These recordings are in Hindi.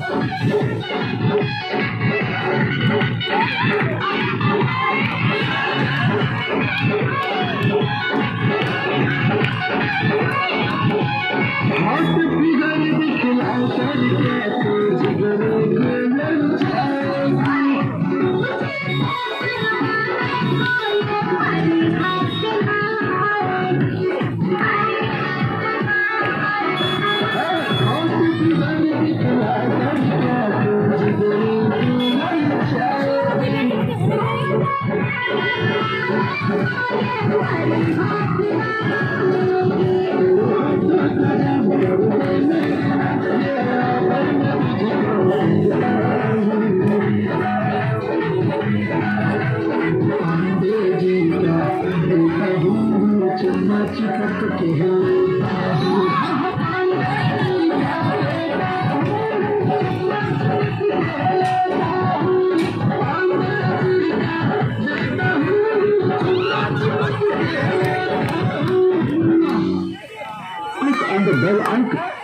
Thank you. सकते हैं And the bell uncle.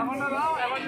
এখন না দাও এবার